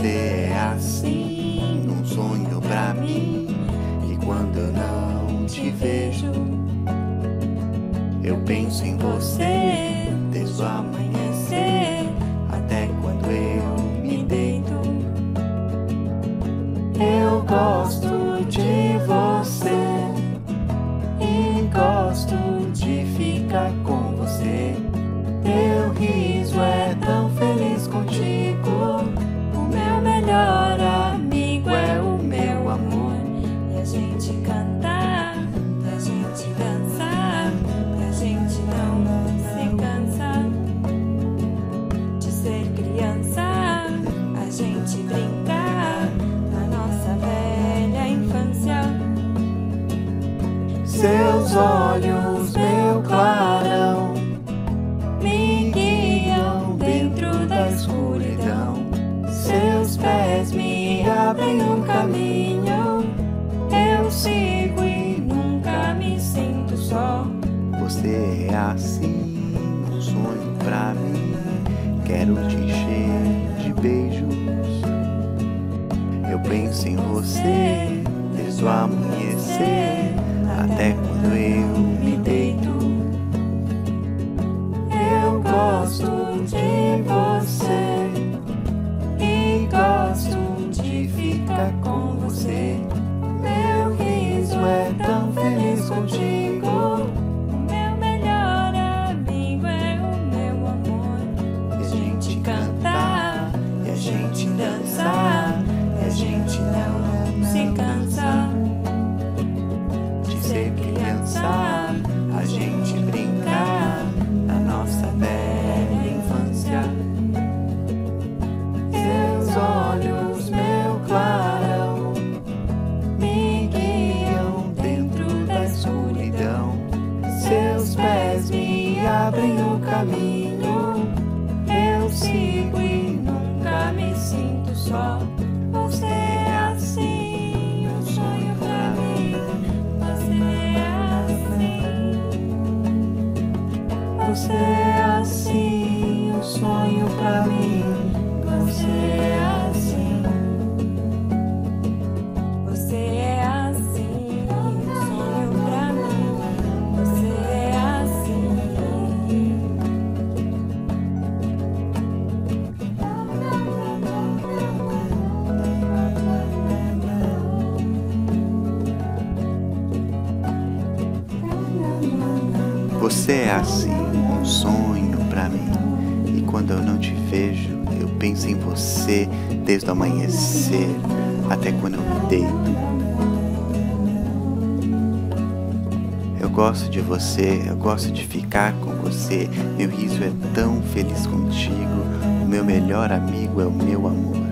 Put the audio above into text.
Você é assim, um sonho pra mim. E quando eu não te vejo, eu penso em você desde o amanhecer até quando eu melhor amigo é o meu amor. E a gente cantar, a gente dançar, a gente não se cansa de ser criança, a gente brincar na nossa velha infância. Seus olhos, Quero te encher de beijos. Eu penso em você desde o amanhecer até quando eu gente dançar, e a gente não se cansa de ser criança, a gente brincar na nossa velha infância. Seus olhos, meu clarão, me guiam dentro da escuridão. Seus pés me abrem o caminho. Só. Você é assim, um sonho pra mim. Você é assim. Você é assim, um sonho pra mim. Você é assim. Você é assim, um sonho pra mim. E quando eu não te vejo, eu penso em você desde o amanhecer até quando eu me deito. Eu gosto de você, eu gosto de ficar com você. Meu riso é tão feliz contigo. O meu melhor amigo é o meu amor.